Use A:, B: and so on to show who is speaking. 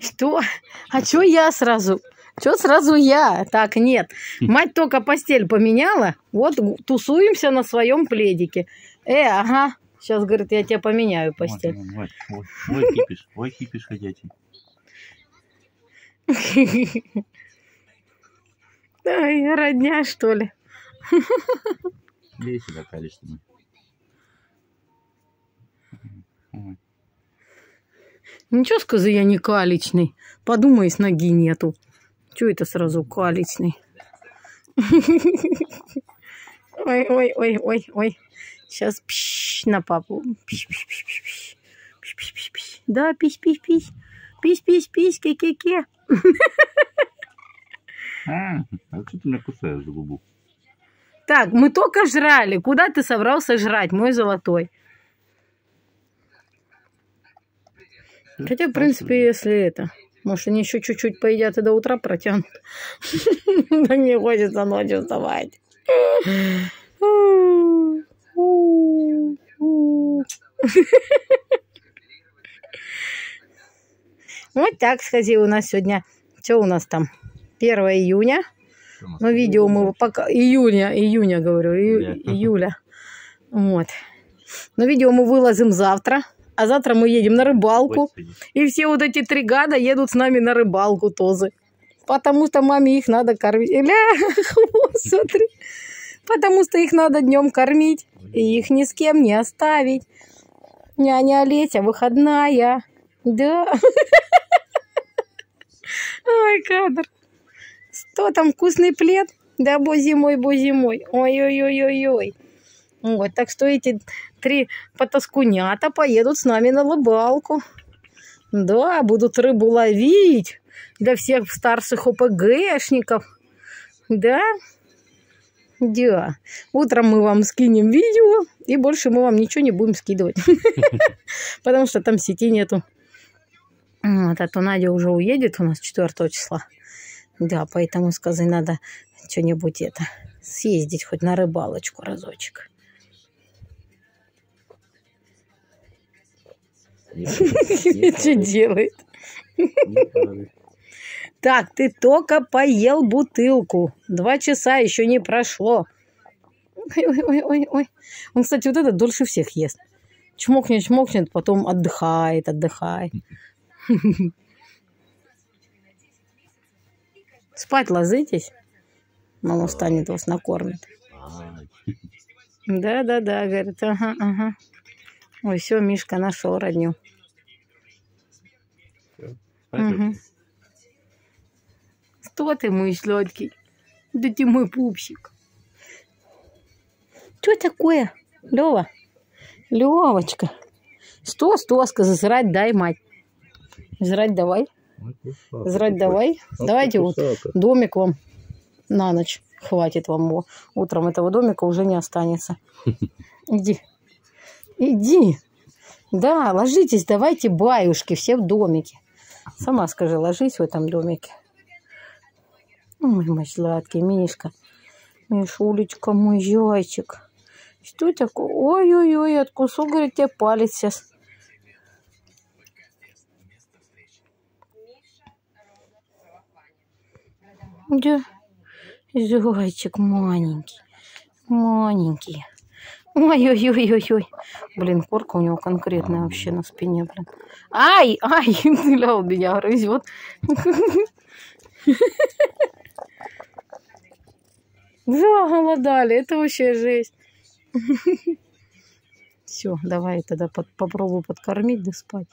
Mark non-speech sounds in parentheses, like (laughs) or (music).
A: Что? А чё я сразу? Чё сразу я? Так, нет. Мать только постель поменяла. Вот тусуемся на своем пледике. Э, ага. Сейчас, говорит, я тебя поменяю постель.
B: Ой, ой, ой, ой, кипиш, ой, кипиш ходячий.
A: Ай, родня, что ли?
B: Сюда, калишь ты.
A: Ничего сказы, я не каличный. Подумай, с ноги нету. Чего это сразу каличный? Ой, ой, ой, ой, ой. Сейчас пищ на папу. Пищ, пищ, пищ, пищ. Пищ, пищ, пищ, пищ. Да, пись, пись, пись. Пись, пись, пись, ке-ке-ке.
B: А, а что ты меня кусаешь за губу?
A: Так, мы только жрали. Куда ты собрался жрать, мой золотой? Хотя, в принципе, если это... Может, они еще чуть-чуть поедят и до утра протянут. (laughs) Да не хочется ночью вставать. (laughs) Вот так, сходи, у нас сегодня... Что у нас там? 1 июня. Но видео мы пока... Июня, июня, говорю, ию- июля. Вот. Но видео мы выложим завтра. А завтра мы едем на рыбалку. И все вот эти три гада едут с нами на рыбалку тоже. Потому что маме их надо кормить. Ля, смотри. Потому что их надо днем кормить. И их ни с кем не оставить. Няня Олеся выходная. Да. Ой, кадр. Что там, вкусный плед? Да, боже мой, боже мой. Ой-ой-ой-ой-ой. Вот, так что эти три потаскунята поедут с нами на рыбалку. Да, будут рыбу ловить для всех старших ОПГшников. Да? Да. Утром мы вам скинем видео, и больше мы вам ничего не будем скидывать. (laughs) Потому что там сети нету. Вот, а то Надя уже уедет у нас 4 числа. Да, поэтому, сказай, надо что-нибудь это, съездить хоть на рыбалочку разочек. Что делает? Так, ты только поел бутылку. Два часа еще не прошло. Ой-ой-ой-ой. Он, кстати, вот этот дольше всех ест. Чмокнет, чмокнет, потом отдыхает, отдыхает. Спать ложитесь. Мама встанет, вас накормит. Да-да-да, говорит, ага, ага. Ой, все, Мишка нашел родню. Мгм. Что ты, мой сладкий? Да ты мой пупсик. Что такое, Лева? Левочка. Что, что, сказать, зрать дай, мать. Зрать давай. Зрать давай. Давайте вот домик вам на ночь. Хватит вам его. Утром этого домика уже не останется. (laughs) Иди. Иди. Да, ложитесь, давайте баюшки, все в домике. Сама скажи, ложись в этом домике. Ой, мой сладкий Мишка. Мишулечка, мой зайчик. Что такое? Ой-ой-ой, откусу, говорит, тебе палец сейчас. Да, зайчик маленький, маленький. Ой-ой-ой-ой-ой. Блин, корка у него конкретная вообще на спине, блин. Ай, ай, (laughs) ля, он меня грызет. Да, голодали, это вообще жесть. (laughs) Все, давай тогда под, попробую подкормить да спать.